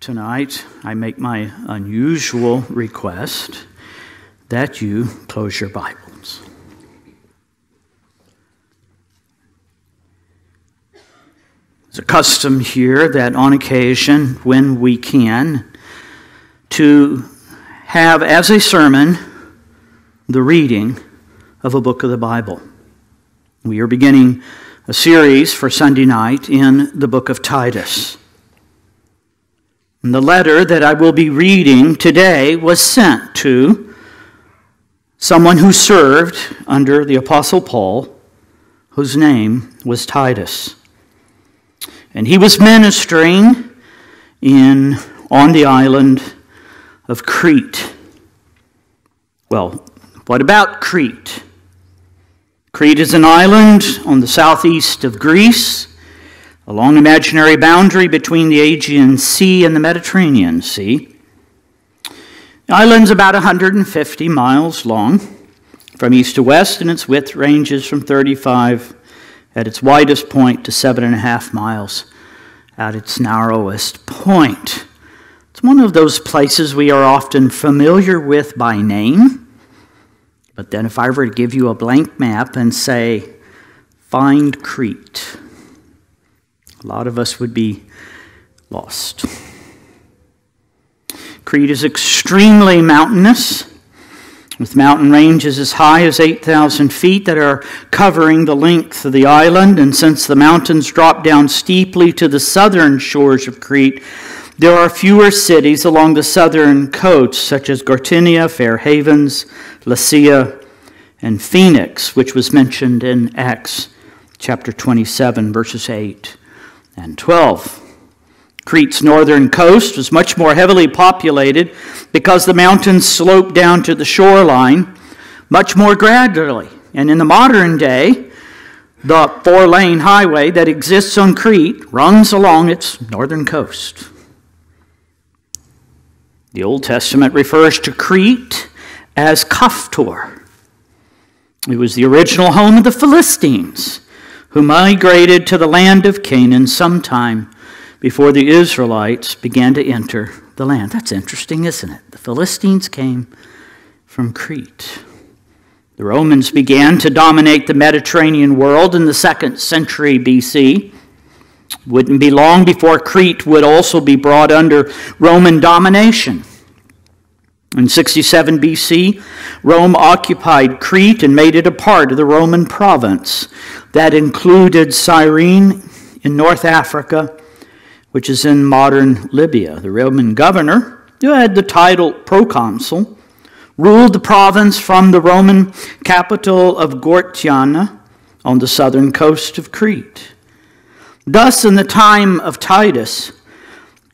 Tonight, I make my unusual request that you close your Bibles. It's a custom here that on occasion, when we can, to have as a sermon the reading of a book of the Bible. We are beginning a series for Sunday night in the book of Titus. And the letter that I will be reading today was sent to someone who served under the Apostle Paul, whose name was Titus. And he was ministering in, on the island of Crete. Well, what about Crete? Crete is an island on the southeast of Greece, a long imaginary boundary between the Aegean Sea and the Mediterranean Sea. The island's about 150 miles long from east to west, and its width ranges from 35 at its widest point to 7.5 miles at its narrowest point. It's one of those places we are often familiar with by name. But then, if I were to give you a blank map and say, find Crete, a lot of us would be lost. Crete is extremely mountainous, with mountain ranges as high as 8,000 feet that are covering the length of the island. And since the mountains drop down steeply to the southern shores of Crete, there are fewer cities along the southern coast, such as Gortyna, Fair Havens, Lasea, and Phoenix, which was mentioned in Acts chapter 27, verses 8 and 12. Crete's northern coast was much more heavily populated because the mountains sloped down to the shoreline much more gradually. And in the modern day, the four lane highway that exists on Crete runs along its northern coast. The Old Testament refers to Crete as Caphtor. It was the original home of the Philistines, who migrated to the land of Canaan sometime before the Israelites began to enter the land. That's interesting, isn't it? The Philistines came from Crete. The Romans began to dominate the Mediterranean world in the second century BC. Wouldn't be long before Crete would also be brought under Roman domination. In 67 BC, Rome occupied Crete and made it a part of the Roman province that included Cyrene in North Africa, which is in modern Libya. The Roman governor, who had the title proconsul, ruled the province from the Roman capital of Gortyna on the southern coast of Crete. Thus, in the time of Titus,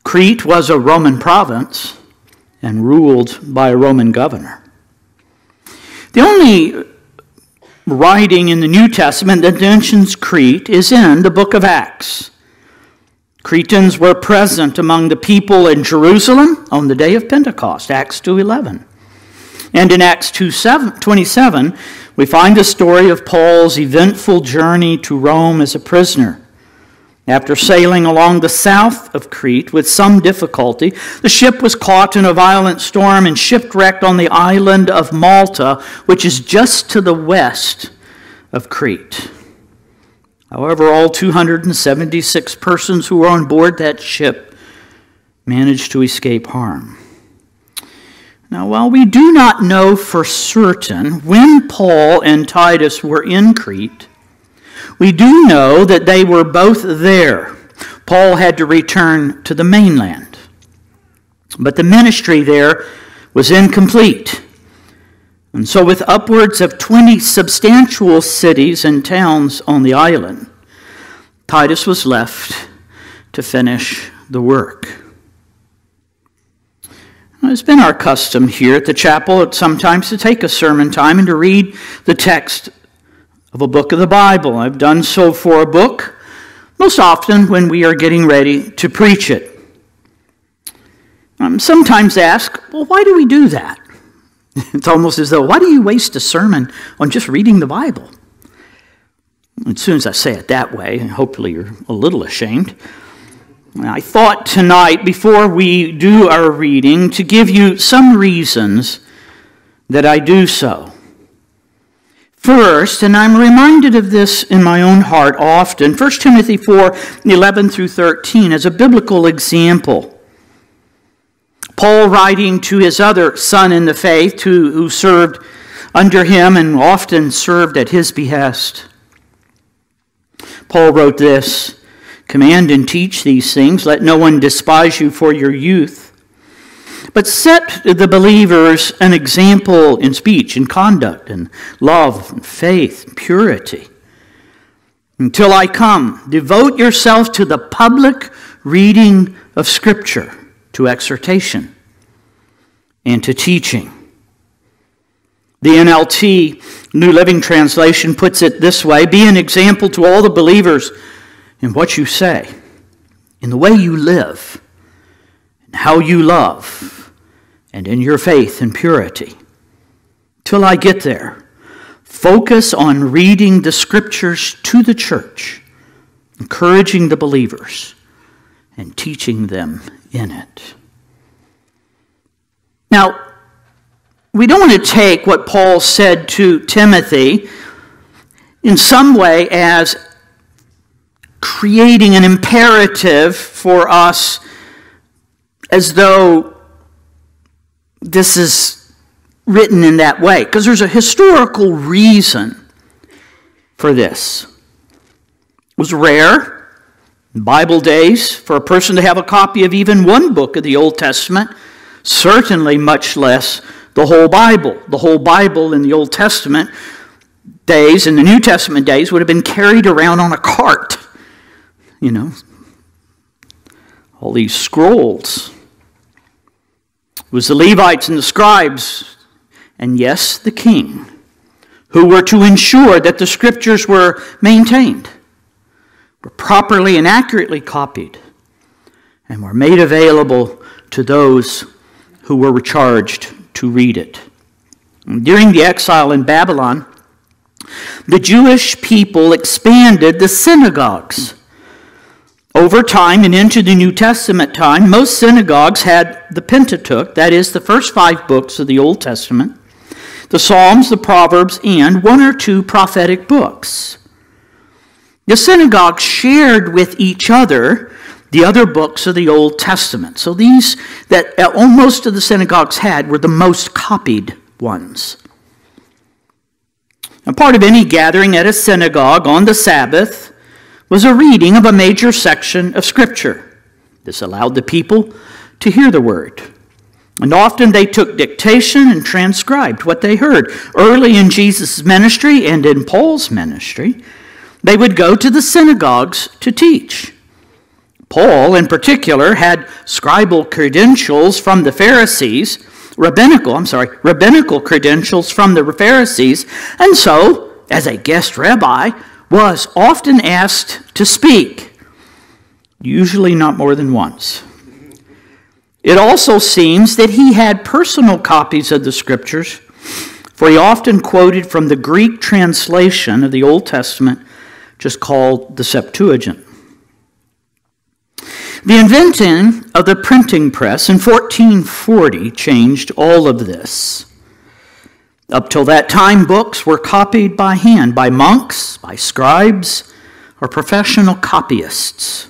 Crete was a Roman province and ruled by a Roman governor. The only writing in the New Testament that mentions Crete is in the book of Acts. Cretans were present among the people in Jerusalem on the day of Pentecost, Acts 2:11. And in Acts 2:27, we find the story of Paul's eventful journey to Rome as a prisoner. After sailing along the south of Crete with some difficulty, the ship was caught in a violent storm and shipwrecked on the island of Malta, which is just to the west of Crete. However, all 276 persons who were on board that ship managed to escape harm. Now, while we do not know for certain when Paul and Titus were in Crete, we do know that they were both there. Paul had to return to the mainland. But the ministry there was incomplete. And so, with upwards of 20 substantial cities and towns on the island, Titus was left to finish the work. It's been our custom here at the chapel at sometimes to take a sermon time and to read the text of a book of the Bible. I've done so for a book, most often when we are getting ready to preach it. I'm sometimes asked, well, why do we do that? It's almost as though, why do you waste a sermon on just reading the Bible? As soon as I say it that way, and hopefully you're a little ashamed. I thought tonight, before we do our reading, to give you some reasons that I do so. First, and I'm reminded of this in my own heart often, 1 Timothy 4 11 through 13 as a biblical example. Paul writing to his other son in the faith who, who served under him and often served at his behest. Paul wrote this Command and teach these things. Let no one despise you for your youth. But set the believers an example in speech, in conduct, in love, in faith, and purity. Until I come, devote yourself to the public reading of Scripture, to exhortation, and to teaching. The NLT, New Living Translation, puts it this way Be an example to all the believers in what you say, in the way you live, how you love, and in your faith and purity. Till I get there, focus on reading the scriptures to the church, encouraging the believers, and teaching them in it. Now, we don't want to take what Paul said to Timothy in some way as creating an imperative for us as though this is written in that way, because there's a historical reason for this. It was rare in Bible days for a person to have a copy of even one book of the Old Testament, certainly much less the whole Bible. The whole Bible in the Old Testament days, and the New Testament days, would have been carried around on a cart. You know, all these scrolls. It was the Levites and the scribes, and yes, the king, who were to ensure that the scriptures were maintained, were properly and accurately copied, and were made available to those who were charged to read it. During the exile in Babylon, the Jewish people expanded the synagogues. Over time and into the New Testament time, most synagogues had the Pentateuch, that is, the first five books of the Old Testament, the Psalms, the Proverbs, and one or two prophetic books. The synagogues shared with each other the other books of the Old Testament. So these that uh, most of the synagogues had were the most copied ones. A part of any gathering at a synagogue on the Sabbath was a reading of a major section of Scripture. This allowed the people to hear the word. And often they took dictation and transcribed what they heard. Early in Jesus' ministry and in Paul's ministry, they would go to the synagogues to teach. Paul, in particular, had scribal credentials from the Pharisees, rabbinical, I'm sorry, rabbinical credentials from the Pharisees, and so, as a guest rabbi, was often asked to speak, usually not more than once. It also seems that he had personal copies of the scriptures, for he often quoted from the Greek translation of the Old Testament, just called the Septuagint. The invention of the printing press in 1440 changed all of this. Up till that time, books were copied by hand by monks, by scribes, or professional copyists.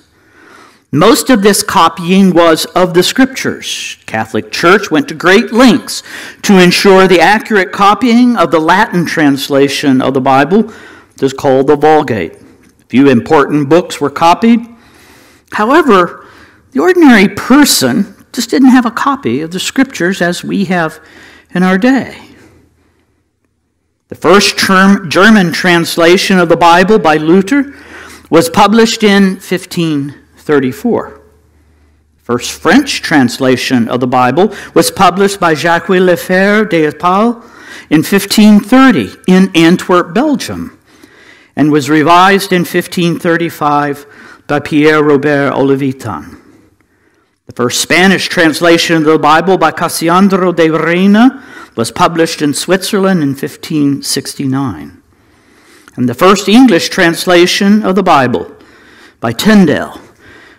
Most of this copying was of the scriptures. Catholic Church went to great lengths to ensure the accurate copying of the Latin translation of the Bible that's called the Vulgate. A few important books were copied. However, the ordinary person just didn't have a copy of the scriptures as we have in our day. The first term, German translation of the Bible by Luther was published in 1534. First French translation of the Bible was published by Jacques Lefebvre d'Étaples in 1530 in Antwerp, Belgium, and was revised in 1535 by Pierre Robert Olivetan. First Spanish translation of the Bible by Casiodoro de Reina was published in Switzerland in 1569. And the first English translation of the Bible by Tyndale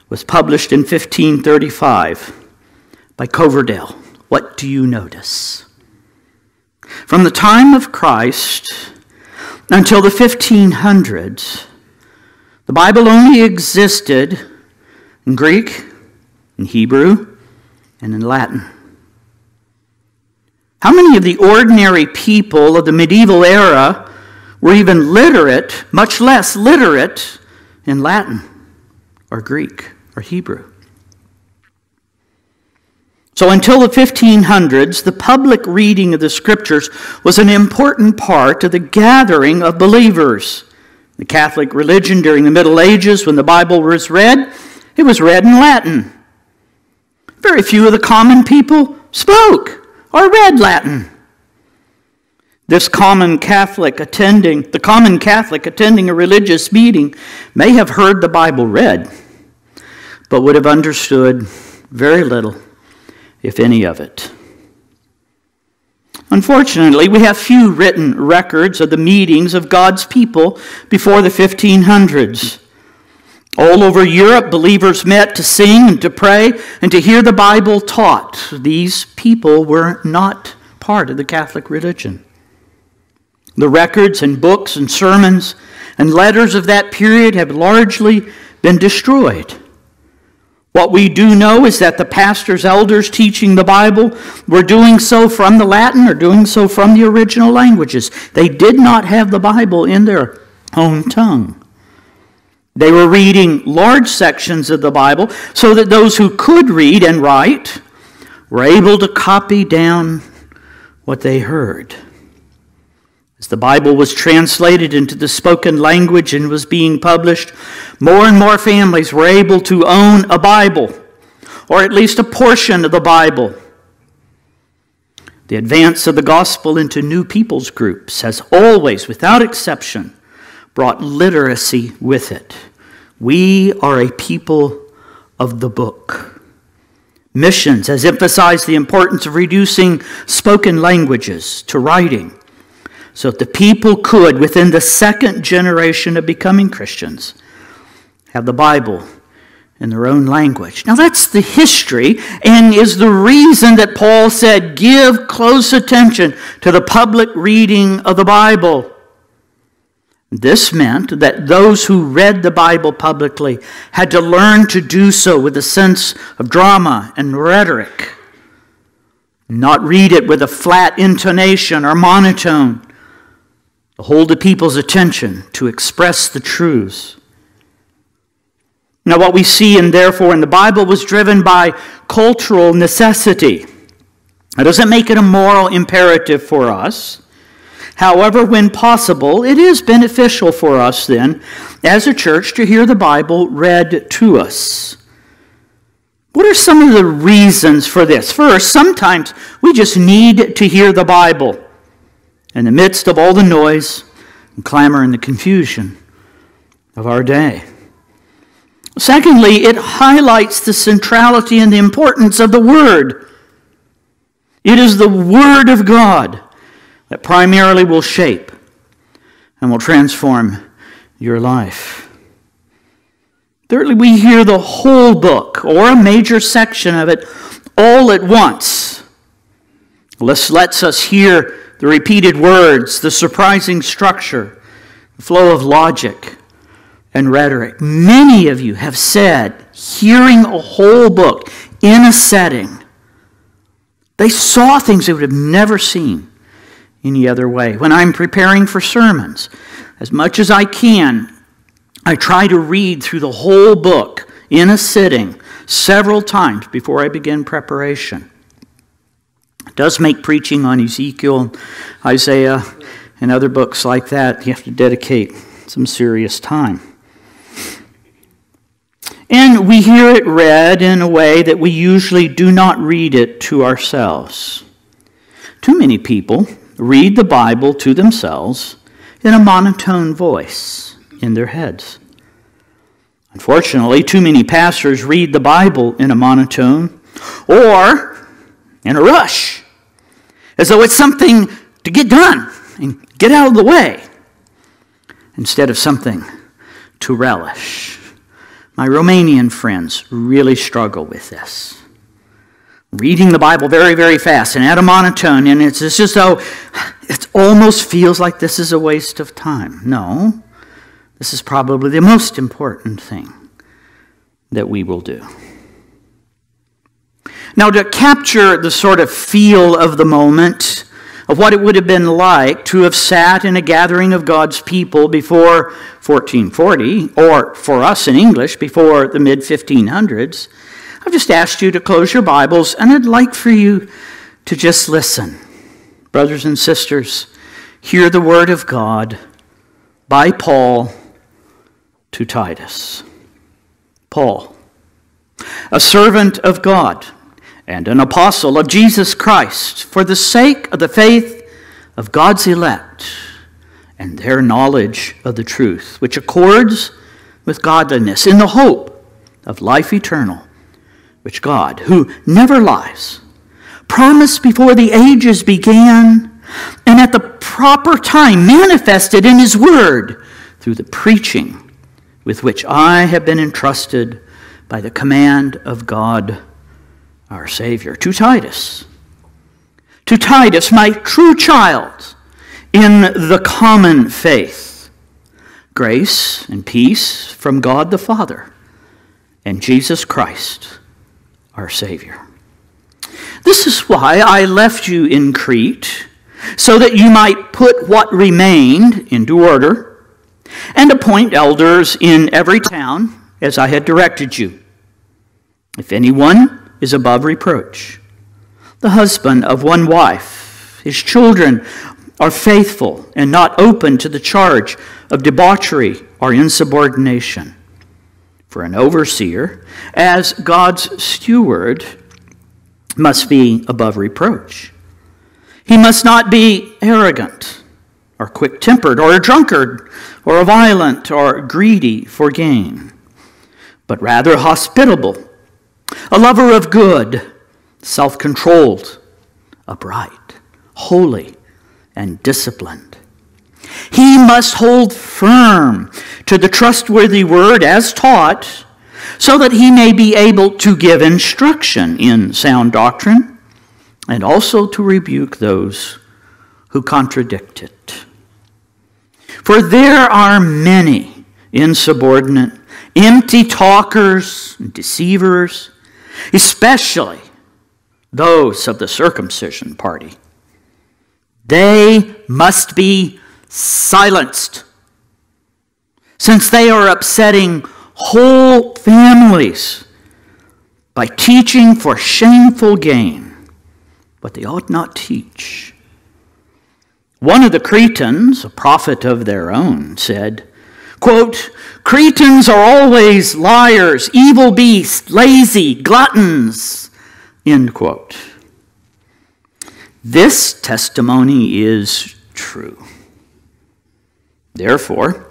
was published in 1535 by Coverdale. What do you notice? From the time of Christ until the 1500s, the Bible only existed in Greek, in Hebrew, and in Latin. How many of the ordinary people of the medieval era were even literate, much less literate, in Latin or Greek or Hebrew? So, until the 1500s, the public reading of the scriptures was an important part of the gathering of believers. The Catholic religion during the Middle Ages, when the Bible was read, it was read in Latin. Very few of the common people spoke or read Latin. This common Catholic attending, the common Catholic attending a religious meeting may have heard the Bible read, but would have understood very little if any of it. Unfortunately, we have few written records of the meetings of God's people before the 1500s. All over Europe, believers met to sing and to pray and to hear the Bible taught. These people were not part of the Catholic religion. The records and books and sermons and letters of that period have largely been destroyed. What we do know is that the pastors, elders teaching the Bible were doing so from the Latin or doing so from the original languages. They did not have the Bible in their own tongue. They were reading large sections of the Bible so that those who could read and write were able to copy down what they heard. As the Bible was translated into the spoken language and was being published, more and more families were able to own a Bible, or at least a portion of the Bible. The advance of the gospel into new peoples groups has always, without exception, brought literacy with it. We are a people of the book. Missions has emphasized the importance of reducing spoken languages to writing so that the people could, within the second generation of becoming Christians, have the Bible in their own language. Now, that's the history and is the reason that Paul said, give close attention to the public reading of the Bible. This meant that those who read the Bible publicly had to learn to do so with a sense of drama and rhetoric, not read it with a flat intonation or monotone to hold the people's attention, to express the truths. Now, what we see and therefore in the Bible was driven by cultural necessity. It doesn't make it a moral imperative for us. However, when possible, it is beneficial for us then, as a church, to hear the Bible read to us. What are some of the reasons for this? First, sometimes we just need to hear the Bible in the midst of all the noise and clamor and the confusion of our day. Secondly, it highlights the centrality and the importance of the Word. It is the Word of God that primarily will shape and will transform your life. Thirdly, we hear the whole book or a major section of it all at once. This lets us hear the repeated words, the surprising structure, the flow of logic and rhetoric. Many of you have said, hearing a whole book in a setting, they saw things they would have never seen any other way. When I'm preparing for sermons, as much as I can, I try to read through the whole book in a sitting several times before I begin preparation. It does make preaching on Ezekiel, Isaiah, and other books like that, you have to dedicate some serious time. And we hear it read in a way that we usually do not read it to ourselves. Too many people read the Bible to themselves in a monotone voice in their heads. Unfortunately, too many pastors read the Bible in a monotone or in a rush, as though it's something to get done and get out of the way, instead of something to relish. My Romanian friends really struggle with this. Reading the Bible very, very fast and at a monotone, and it's just though it almost feels like this is a waste of time. No, this is probably the most important thing that we will do. Now, to capture the sort of feel of the moment, of what it would have been like to have sat in a gathering of God's people before 1440, or for us in English, before the mid 1500s, I've just asked you to close your Bibles, and I'd like for you to just listen. Brothers and sisters, hear the word of God by Paul to Titus. Paul, a servant of God and an apostle of Jesus Christ for the sake of the faith of God's elect and their knowledge of the truth, which accords with godliness in the hope of life eternal, which God, who never lies, promised before the ages began and at the proper time manifested in his word through the preaching with which I have been entrusted by the command of God our Savior, to Titus. To Titus, my true child in the common faith. Grace and peace from God the Father and Jesus Christ, our Savior. This is why I left you in Crete, so that you might put what remained into order and appoint elders in every town as I had directed you. If anyone is above reproach. The husband of one wife, his children are faithful and not open to the charge of debauchery or insubordination. For an overseer, as God's steward, must be above reproach. He must not be arrogant or quick tempered or a drunkard or a violent or greedy for gain, but rather hospitable a lover of good, self controlled, upright, holy, and disciplined. He must hold firm to the trustworthy word as taught, so that he may be able to give instruction in sound doctrine and also to rebuke those who contradict it. For there are many insubordinate, empty talkers, and deceivers especially those of the circumcision party. They must be silenced, since they are upsetting whole families by teaching for shameful gain what they ought not teach. One of the Cretans, a prophet of their own, said, Quote, Cretans are always liars, evil beasts, lazy, gluttons. End quote. This testimony is true. Therefore,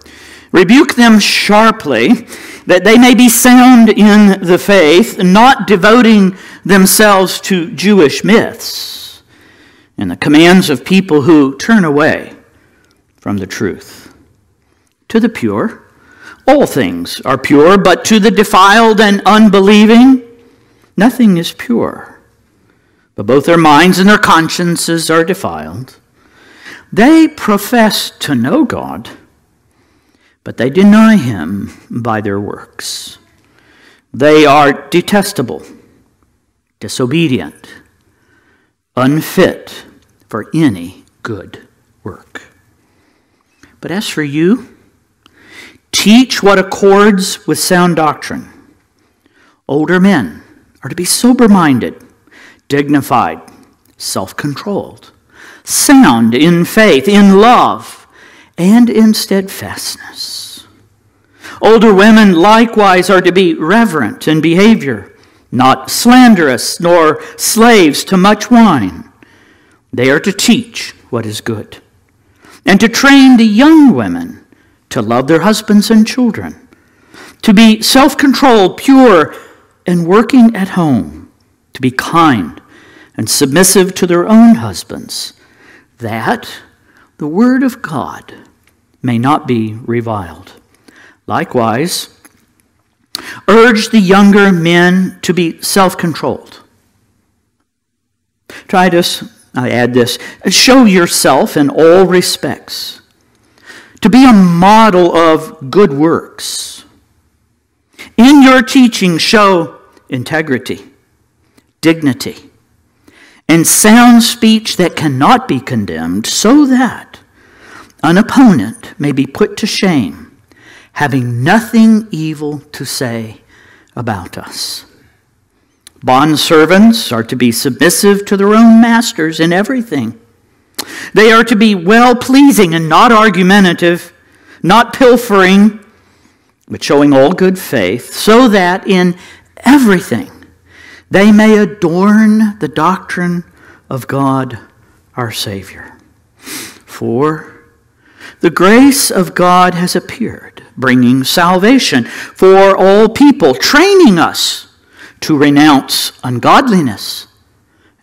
rebuke them sharply, that they may be sound in the faith, not devoting themselves to Jewish myths and the commands of people who turn away from the truth to the pure. All things are pure, but to the defiled and unbelieving, nothing is pure. But both their minds and their consciences are defiled. They profess to know God, but they deny him by their works. They are detestable, disobedient, unfit for any good work. But as for you, Teach what accords with sound doctrine. Older men are to be sober minded, dignified, self controlled, sound in faith, in love, and in steadfastness. Older women likewise are to be reverent in behavior, not slanderous nor slaves to much wine. They are to teach what is good, and to train the young women to love their husbands and children, to be self controlled, pure, and working at home, to be kind and submissive to their own husbands, that the word of God may not be reviled. Likewise, Urge the younger men to be self controlled. Try Titus, I add this, show yourself in all respects to be a model of good works. In your teaching, show integrity, dignity, and sound speech that cannot be condemned, so that an opponent may be put to shame, having nothing evil to say about us. Bond servants are to be submissive to their own masters in everything they are to be well pleasing and not argumentative, not pilfering, but showing all good faith, so that in everything they may adorn the doctrine of God our Savior. For the grace of God has appeared, bringing salvation for all people, training us to renounce ungodliness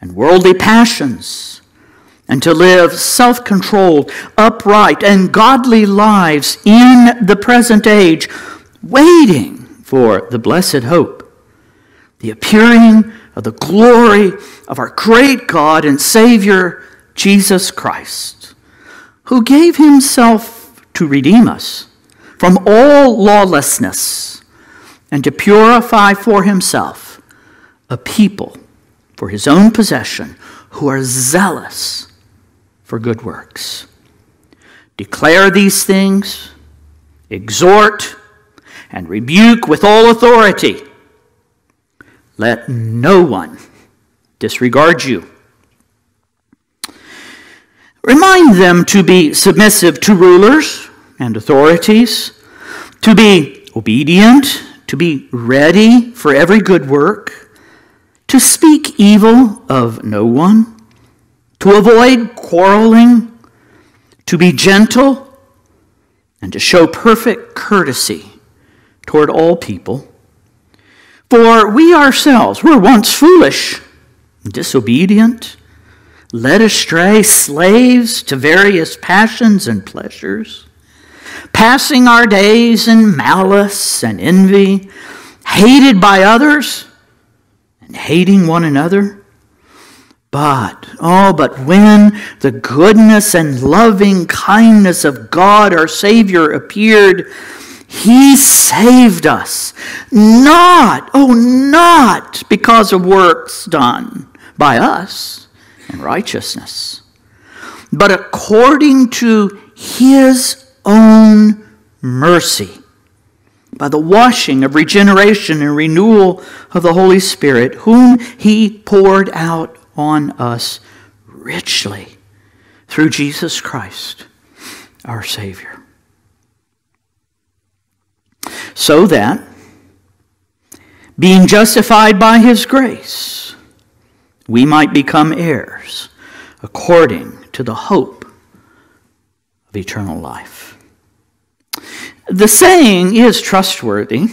and worldly passions and to live self controlled, upright, and godly lives in the present age, waiting for the blessed hope, the appearing of the glory of our great God and Savior, Jesus Christ, who gave himself to redeem us from all lawlessness and to purify for himself a people for his own possession who are zealous for good works. Declare these things, exhort, and rebuke with all authority. Let no one disregard you. Remind them to be submissive to rulers and authorities, to be obedient, to be ready for every good work, to speak evil of no one to avoid quarreling, to be gentle, and to show perfect courtesy toward all people. For we ourselves were once foolish, disobedient, led astray, slaves to various passions and pleasures, passing our days in malice and envy, hated by others and hating one another. But, oh, but when the goodness and loving kindness of God our Savior appeared, He saved us. Not, oh, not because of works done by us in righteousness, but according to His own mercy by the washing of regeneration and renewal of the Holy Spirit, whom He poured out on us richly through Jesus Christ, our Savior. So that, being justified by His grace, we might become heirs according to the hope of eternal life. The saying is trustworthy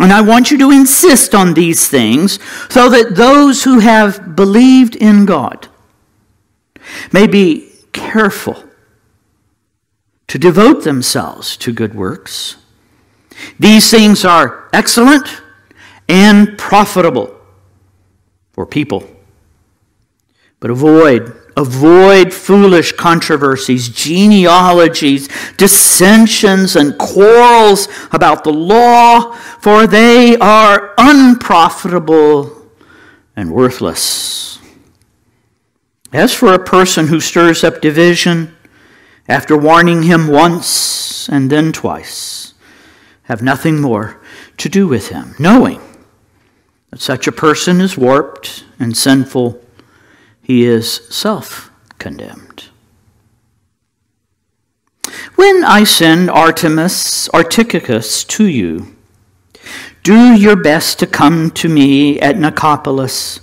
and I want you to insist on these things so that those who have believed in God may be careful to devote themselves to good works. These things are excellent and profitable for people. But avoid Avoid foolish controversies, genealogies, dissensions, and quarrels about the law, for they are unprofitable and worthless. As for a person who stirs up division, after warning him once and then twice, have nothing more to do with him, knowing that such a person is warped and sinful he is self condemned. When I send Artemas, Archicus to you, do your best to come to me at Nicopolis,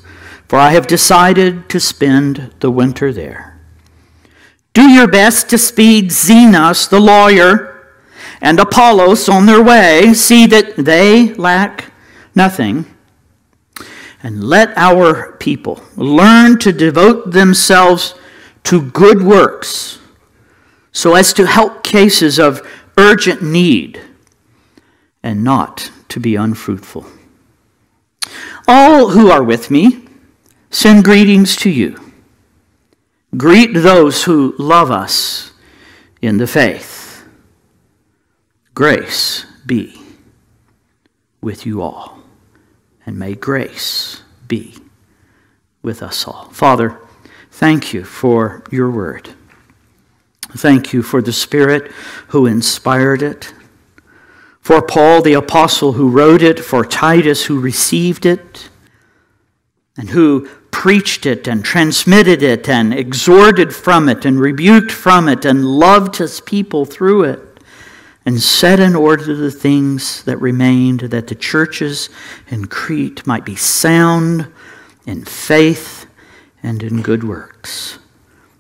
for I have decided to spend the winter there. Do your best to speed Zenas, the lawyer, and Apollos on their way. See that they lack nothing and let our people learn to devote themselves to good works so as to help cases of urgent need and not to be unfruitful. All who are with me send greetings to you. Greet those who love us in the faith. Grace be with you all, and may grace be with us all. Father, thank you for your word. Thank you for the Spirit who inspired it, for Paul the Apostle who wrote it, for Titus who received it, and who preached it and transmitted it and exhorted from it and rebuked from it and loved his people through it and set in order the things that remained that the churches in Crete might be sound in faith and in good works.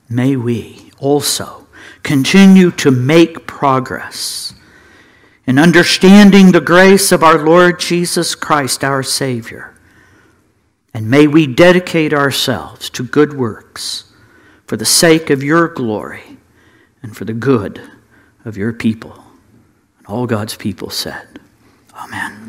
May we also continue to make progress in understanding the grace of our Lord Jesus Christ, our Savior. And may we dedicate ourselves to good works for the sake of your glory and for the good of your people. All God's people said, Amen.